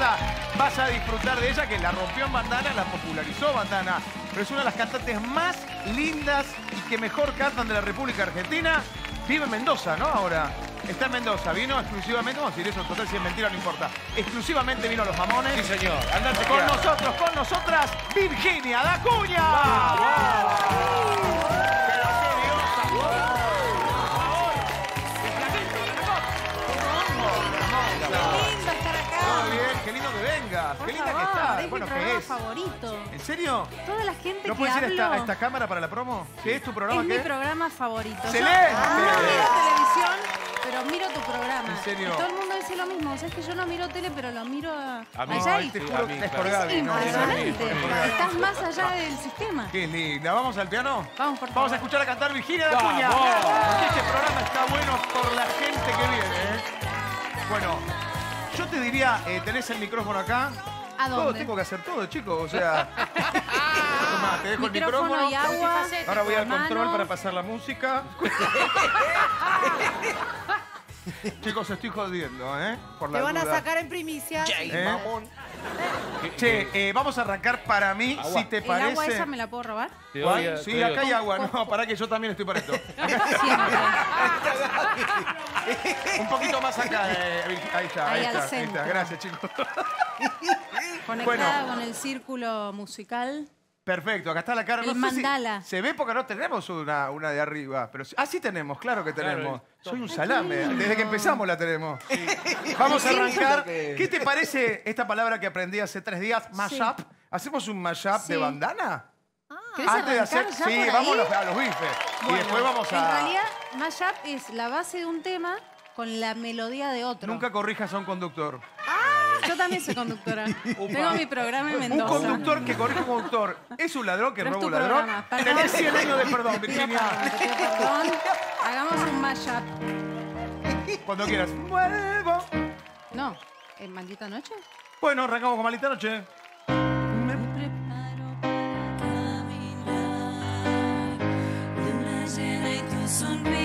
casa vas a disfrutar de ella, que la rompió en Bandana, la popularizó Bandana. Pero es una de las cantantes más lindas y que mejor cantan de la República Argentina. Vive en Mendoza, ¿no? Ahora. Está en Mendoza. Vino exclusivamente, vamos a decir eso, total, si es mentira, no importa. Exclusivamente vino a Los Mamones. Sí, señor. Andate Con nosotros, con nosotras, Virginia Dacuña. Pero es Bueno, mi ¿qué programa es? favorito. ¿En serio? Toda la gente ¿No que puedes ir a esta, hablo a esta cámara para la promo? ¿Qué es tu programa? es ¿Qué? mi programa favorito. Yo ¡Excelente! no miro televisión, pero miro tu programa. ¿En serio? Y todo el mundo dice lo mismo. O sea, es que yo no miro tele, pero lo miro a- A mí, allá y te juro a mí, es impresionante. Estás más allá del sistema. Qué linda. ¿Vamos al piano? Vamos, por Vamos a favor. escuchar a cantar Virginia. ¡Vamos! Porque este programa está bueno por la gente que viene. ¿eh? Bueno, yo te diría, eh, tenés el micrófono acá. ¿A Todo dónde? tengo que hacer todo, chicos. O sea. Tomá, te dejo el Micrófono micrófono. y agua. Ahora voy al Mano. control para pasar la música. Chicos, estoy jodiendo, ¿eh? Por la Te van a duda. sacar en primicia. ¿Eh? Che, eh, vamos a arrancar para mí, Agua. si te ¿El agua esa me la puedo robar? Te Sí, te doy acá hay agua. No, para que yo también estoy para esto. Siempre. Un poquito más acá. eh, ahí está, ahí, Ahí al está, ahí centro. está. Gracias, chicos. Conectada Bueno. con el círculo musical. Perfecto, acá está la cara. El sé si mandala. se ve porque no tenemos una, una de arriba. Pero sí- ah, sí tenemos, claro que Claro, tenemos. Soy un salame. Desde que empezamos la tenemos. Vamos a arrancar. ¿Qué te parece esta palabra que aprendí hace tres días? Mashup. ¿Hacemos un mashup de Sí. bandana? ¿Querés Antes de hacer. ya Sí, por vamos a los, a los bifes. y después vamos a. En realidad, mashup es la base de un tema con la melodía de otro. Nunca corrijas a un conductor. Yo también soy conductora. Tengo mi programa en Un Mendoza. conductor que corrige a un conductor es un ladrón que roba un ladrón. Tenés 100 años de perdón, Virginia. perdón. Hagamos un mashup. Cuando quieras. Vuelvo. No, ¿en Maldita Noche? Bueno, arrancamos con Malita Noche. sun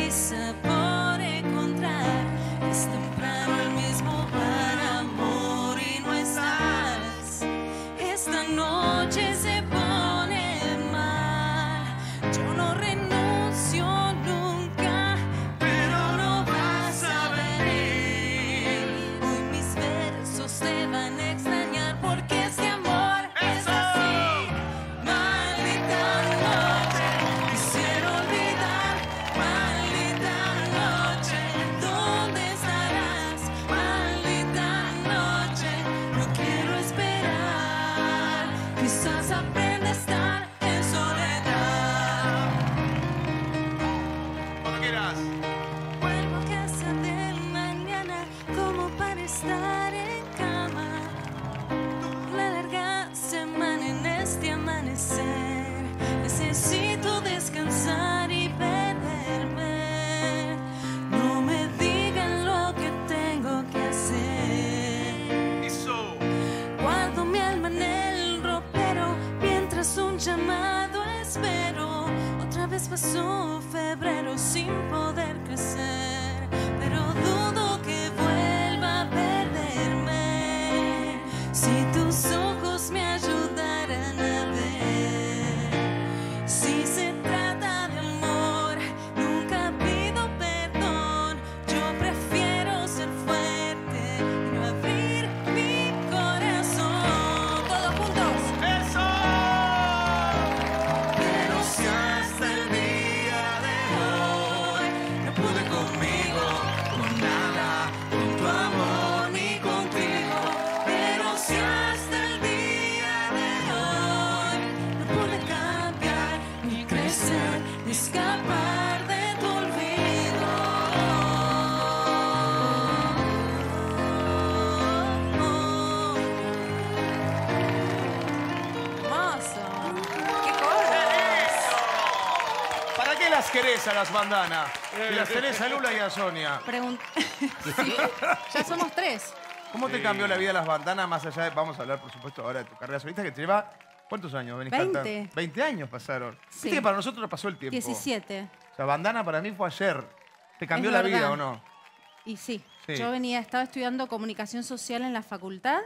Otra vez a las bandanas? Y las tenés a Lula y a Sonia. Pregun- Sí, ya somos tres. ¿Cómo te cambió la vida las bandanas más allá de... Vamos a hablar, por supuesto, ahora de tu carrera solista que te lleva... ¿Cuántos años venís 20. cantando? 20 años pasaron. Sí. Viste que para nosotros pasó el tiempo. 17. O sea, bandana para mí fue ayer. ¿Te cambió Es la verdad. vida o no? Y sí, Sí. yo venía, estaba estudiando comunicación social en la facultad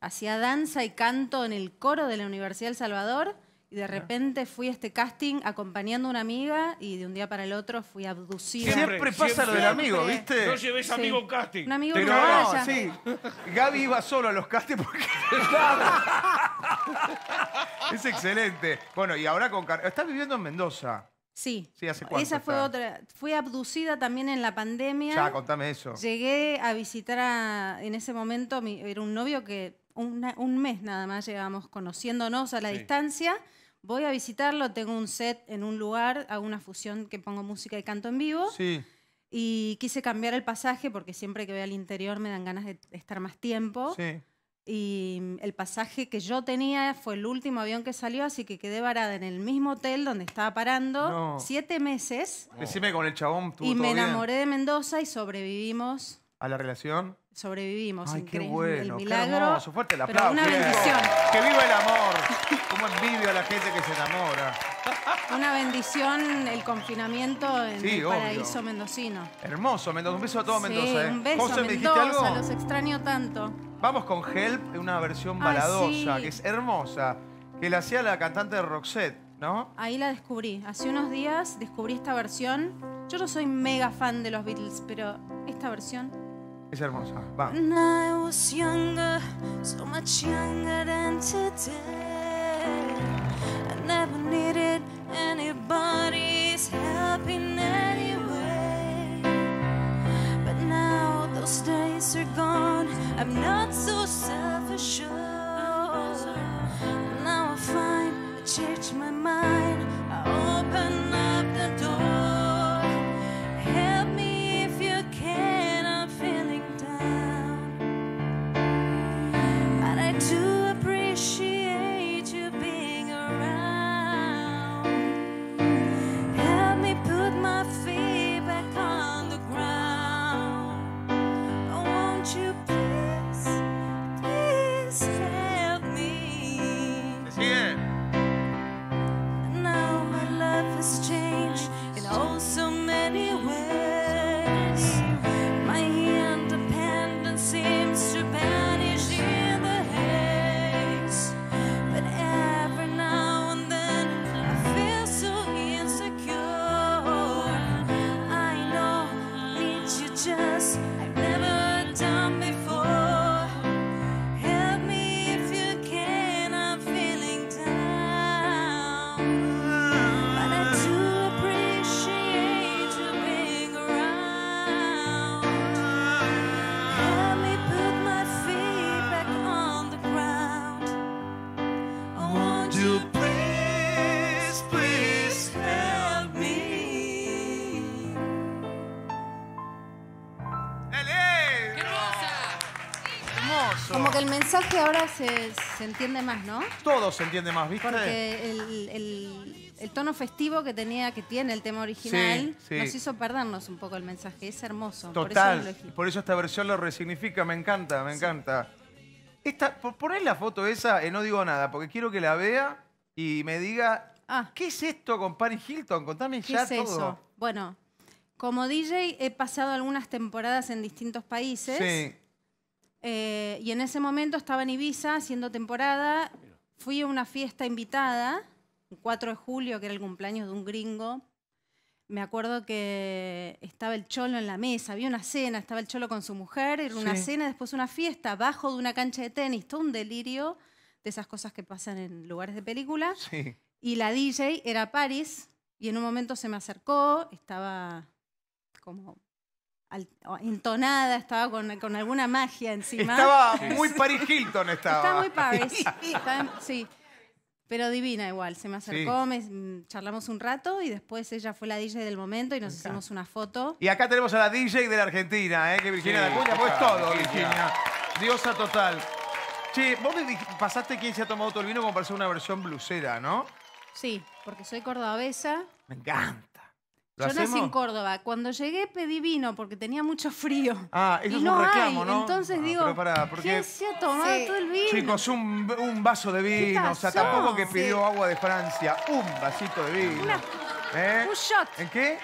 hacía danza y canto en el coro de la Universidad del Salvador. Y de repente fui a este casting acompañando a una amiga y de un día para el otro fui abducida. Siempre, Siempre, pasa lo del siempre. amigo, ¿viste? No lleves Sí. amigo a casting. Un amigo que no vaya. sí. Gaby iba solo a los castings porque. es excelente. Bueno, y ahora con. Car- Estás viviendo en Mendoza. Sí. Sí, ¿hace cuánto Esa fue está? otra. Fui abducida también en la pandemia. Ya, contame eso. Llegué a visitar a- en ese momento, mi- era un novio que una- un mes nada más llevábamos conociéndonos a la Sí. distancia. Voy a visitarlo, tengo un set en un lugar, hago una fusión que pongo música y canto en vivo. Sí. Y quise cambiar el pasaje porque siempre que voy al interior me dan ganas de estar más tiempo. Sí. Y el pasaje que yo tenía fue el último avión que salió, así que quedé varada en el mismo hotel donde estaba parando No. siete meses. Decime con el chabón, ¿tuvo Y me bien? enamoré de Mendoza y sobrevivimos. ¿A la relación? Sobrevivimos. Ay, qué bueno, el qué milagro. hermoso. Fuerte el aplauso. una bendición. Que viva el amor. Cómo envidio a la gente que se enamora. Una bendición el confinamiento en Sí, el obvio. paraíso mendocino. Hermoso, Mendoza. Un beso a todo Sí, Mendoza, ¿eh? un beso José, a ¿me dijiste Mendoza, algo? los extraño tanto. Vamos con Help, una versión Ay, baladosa, sí. que es hermosa, que la hacía la cantante de Roxette, ¿no? Ahí la descubrí. Hace unos días descubrí esta versión. Yo no soy mega fan de los Beatles, pero esta versión Es hermosa. Va. When I was younger, so much younger than today. I never needed anybody's help in any way. But now those days are gone. I'm not so self-assured. Now I find I change my mind. Como que el mensaje ahora se, se entiende más, ¿no? Todo se entiende más, ¿viste? Porque el, el- el tono festivo que tenía, que tiene el tema original, Sí, sí. nos hizo perdernos un poco el mensaje. Es hermoso. Total. Eso. Por eso esta versión lo resignifica. Me encanta, me encanta. Esta, po- poné la foto esa, eh, no digo nada, porque quiero que la vea y me diga, Ah. ¿qué es esto con Paris Hilton? Contame ¿Qué ya es todo. eso? Bueno, como DJ he pasado algunas temporadas en distintos países. Sí. Eh, y en ese momento estaba en Ibiza haciendo temporada. Fui a una fiesta invitada, el 4 de julio, que era el cumpleaños de un gringo. Me acuerdo que estaba el cholo en la mesa, había una cena, estaba el cholo con su mujer, era una Sí. cena, después una fiesta, abajo de una cancha de tenis, todo un delirio de esas cosas que pasan en lugares de película. Sí. Y la DJ era Paris, y en un momento se me acercó, estaba como entonada, estaba con, con alguna magia encima. Estaba muy Paris Hilton, estaba. Está muy Paris. Sí. Pero divina igual. Se me acercó, me, mm, charlamos un rato y después ella fue la DJ del momento y nos hicimos una foto. Y acá tenemos a la DJ de la Argentina, ¿eh? que Virginia Sí, de Acuña, pues todo, Virginia. Virginia. Diosa total. Che, vos me pasaste quién se ha tomado todo el vino como para hacer una versión blusera, ¿no? Sí, porque soy cordobesa. Me encanta. ¿Lo Yo nací en Córdoba. Cuando llegué pedí vino porque tenía mucho frío. Ah, eso y es no un reclamo, hay. ¿no? Entonces Ah, digo, pero pará. ¿qué se ha tomado Sí. todo el vino? Chicos, un, un vaso de vino, o sea, tampoco que pidió agua de Francia, un vasito de vino. Una- ¿Eh? un shot. ¿En qué?